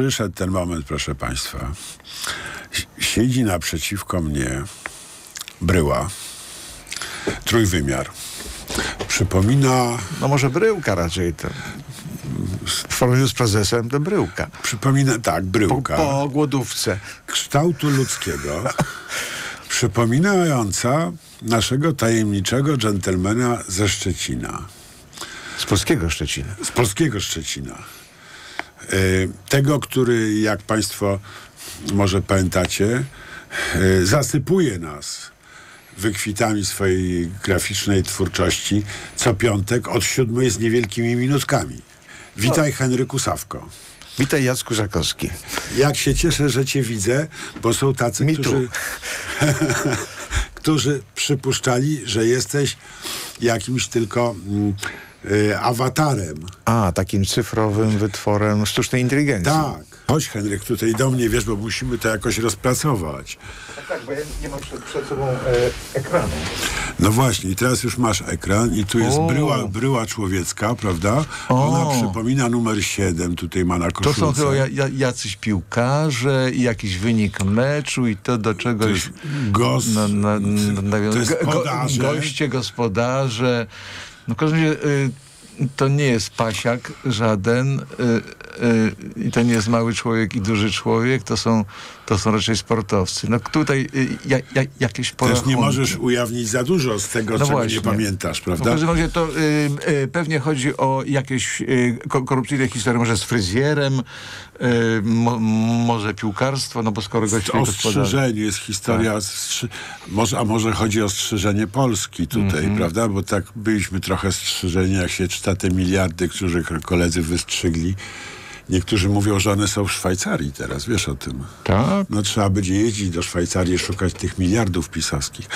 przyszedł ten moment, proszę Państwa. Siedzi naprzeciwko mnie bryła, trójwymiar. Przypomina, No może bryłka raczej to. W porównaniu z prezesem to bryłka. przypomina, tak, Po, bryłka. po głodówce. kształtu ludzkiego, przypominająca naszego tajemniczego dżentelmena ze Szczecina, Z polskiego Szczecina. z polskiego Szczecina. Y, Tego, który, jak Państwo może pamiętacie, y, zasypuje nas wykwitami swojej graficznej twórczości co piątek od siódmej z niewielkimi minutkami. Witaj, Henryku Sawko. Witaj Jacku Żakowski. Jak się cieszę, że cię widzę, bo są tacy, Me którzy, którzy przypuszczali, że jesteś jakimś tylko mm, y, awatarem. A, takim cyfrowym wytworem sztucznej inteligencji. Tak. Chodź Henryk tutaj do mnie, wiesz, bo musimy to jakoś rozpracować. tak, bo ja nie mam przed, przed sobą e, ekranu. No właśnie, i teraz już masz ekran i tu jest O. bryła, bryła człowiecka, prawda? O. Ona przypomina numer 7, tutaj ma na To koszulce. są chyba ja, ja, jacyś piłkarze i jakiś wynik meczu i to do To czegoś... jest gos, na, na, na, na, to jest go- goście, gospodarze. No w każdym razie y, to nie jest pasiak żaden y, y, i to nie jest mały człowiek i duży człowiek, to są, to są raczej sportowcy. No tutaj y, ja, ja, jakieś Też nie porachunki. możesz ujawnić za dużo z tego, No czego właśnie. nie pamiętasz, W prawda? każdym razie to y, y, pewnie chodzi o jakieś y, ko- korupcyjne historie, może z fryzjerem, y, mo, może piłkarstwo, no bo skoro goście O strzyżeniu jest historia, Tak. strzy... może, a może chodzi o strzyżenie Polski tutaj, Mhm. prawda? Bo tak byliśmy trochę strzyżeni, jak się czyta te miliardy, które koledzy wystrzygli. Niektórzy mówią, że one są w Szwajcarii teraz, wiesz o tym. Tak? No trzeba będzie jeździć do Szwajcarii, szukać tych miliardów pisowskich.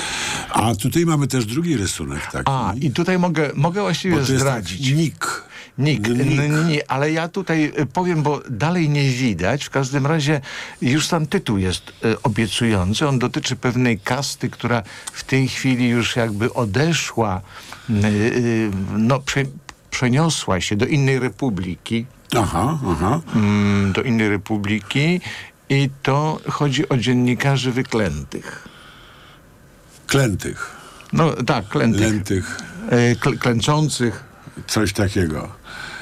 A tutaj mamy też drugi rysunek taki. A, i tutaj mogę, mogę właściwie bo jest zdradzić. tak, Nik. Nick, Nick. n- nie, ale ja tutaj y, powiem, bo dalej nie widać. W każdym razie już sam tytuł jest y, obiecujący. On dotyczy pewnej kasty, która w tej chwili już jakby odeszła, y, no, prze, przeniosła się do innej republiki. Aha, aha. mm, do innej republiki i to chodzi o dziennikarzy wyklętych. Klętych. No tak, klętych. Lętych. E, kl- klęczących, Coś takiego.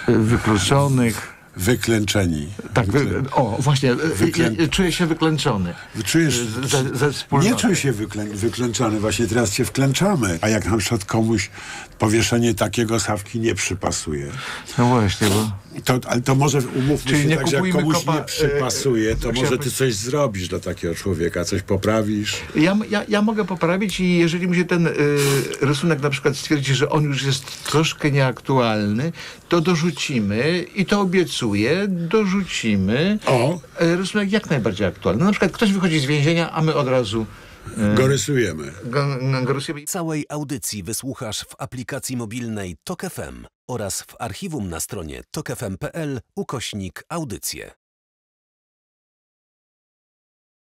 e, wykluczonych. Wyklęczeni. Tak, wy, o właśnie, e, Wyklę- ja, ja czuję się wyklęczony. Czujesz, ze- ze nie czuj się wyklę, wyklęczony, właśnie teraz cię wklęczamy. A jak na przykład komuś powieszenie takiego sawki nie przypasuje, No właśnie, bo... to, ale to może umówmy Czyli się nie tak, że jak komuś kopa- nie przypasuje, to e, może ty coś zrobisz dla takiego człowieka, coś poprawisz. Ja, ja, ja mogę poprawić i jeżeli mi się ten y, rysunek na przykład stwierdzi, że on już jest troszkę nieaktualny, to dorzucimy i to obiecuję, dorzucimy O, y, rysunek jak najbardziej aktualny. No, na przykład ktoś wychodzi z więzienia, a my od razu go rysujemy. go, go rysujemy. Całej audycji wysłuchasz w aplikacji mobilnej Tok FM oraz w archiwum na stronie tokefm.pl ukośnik audycje.